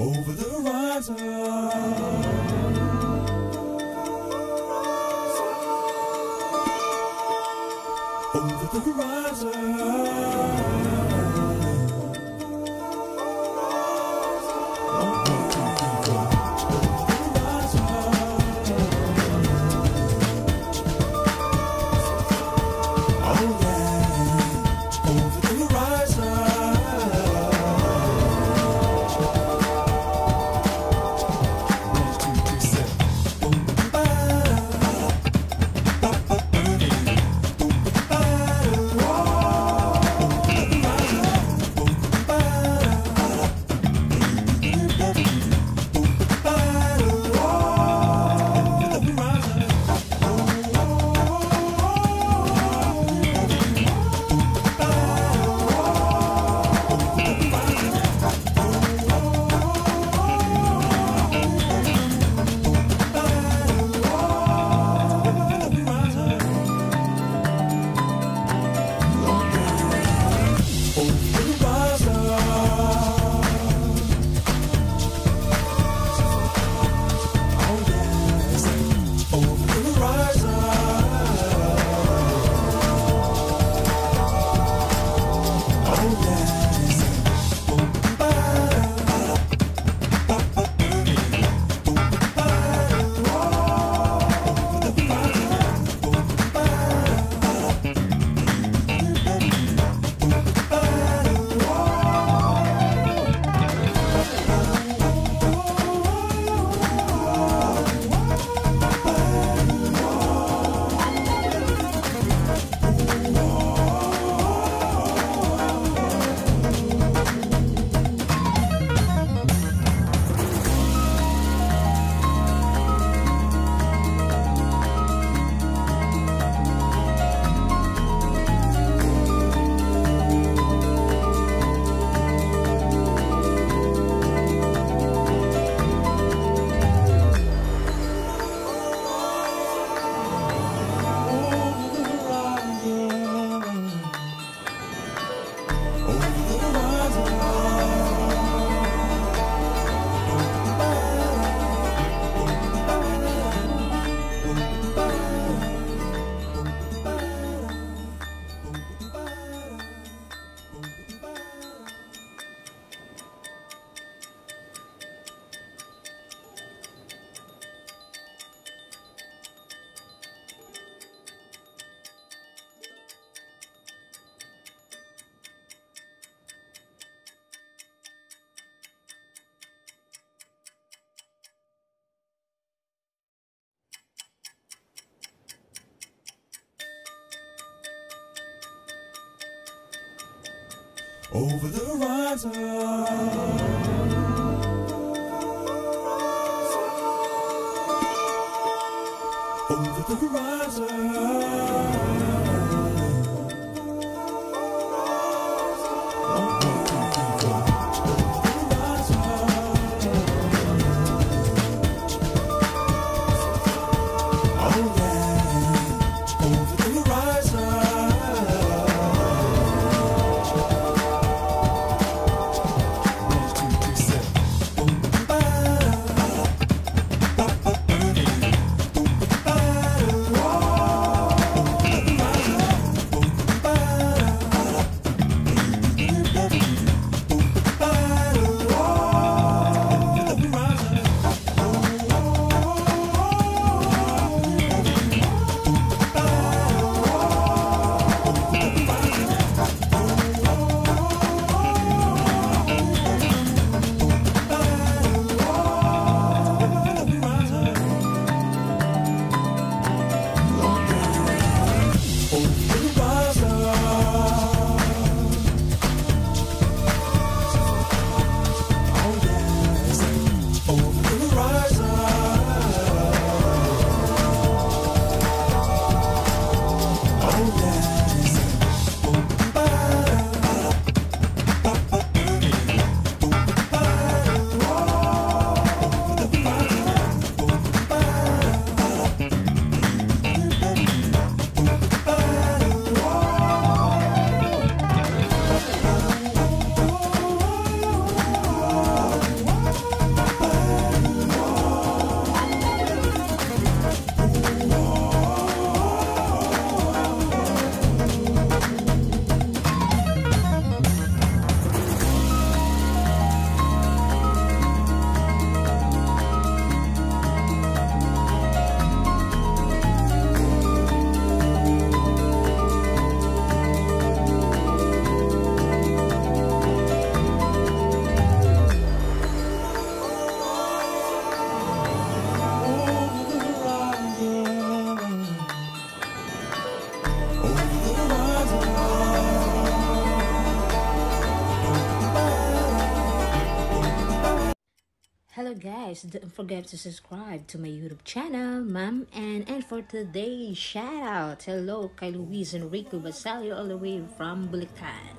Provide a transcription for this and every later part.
over the horizon. Over the over the horizon. Over the horizon. Guys, don't forget to subscribe to my YouTube channel, Mom And and for today's shout out, hello kay Luis Enrico Basalio all the way from Bulacan.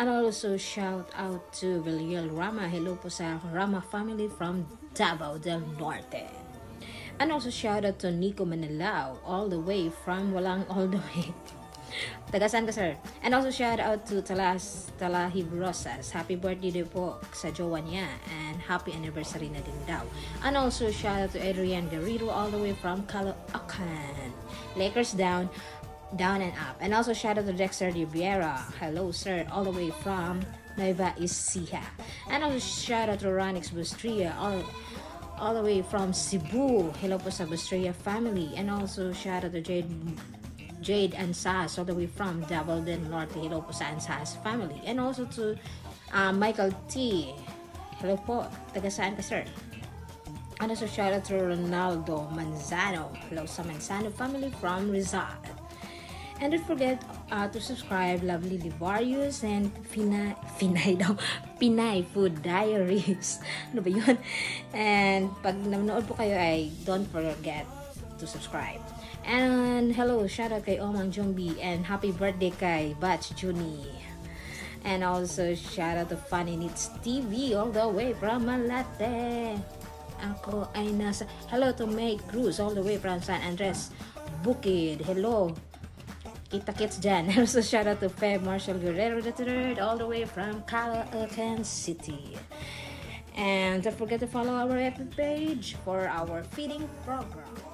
And also shout out to Belial Rama. Hello po sa Rama family from Davao del Norte. And also shout out to Nico Manilao all the way from Walang all the way. Tagasan ka, sir. And also shout out to Talas Talahib Rosas. Happy birthday din po sa jowa niya. And happy anniversary na din daw. And also shout out to Adrian Garrido all the way from Caloocan. Lakers down, down and up. And also shout out to Dexter Riviera. Hello, sir. All the way from Nueva Ecija. And also shout out to Ronix Bustria. All all the way from Cebu. Hello po sa Bustria family. And also shout out to Jade Jade and Sas all the way from Davao del Norte. Hello po sa Ansas family. And also to uh, Michael T. Hello po. Taga saan ka, sir? And also shout out to Ronaldo Manzano. Hello sa Manzano family from Rizal. And don't forget uh, to subscribe Lovely Libarios and Pinay, Pinay daw, Pinay Food Diaries. ano ba yun? And pag nanonood po kayo ay don't forget to subscribe. And hello, shout out kay Omang Jumbi and happy birthday kay Batch Juni. And also shout out to Funny Needs TV all the way from Malate. Ako ay nasa Hello to May Cruz all the way from San Andres Bukid. Hello. Kita-kits dyan. Also shout out to Feb Marshall Guerrero III all the way from Caloocan City. And don't forget to follow our FB page for our feeding program.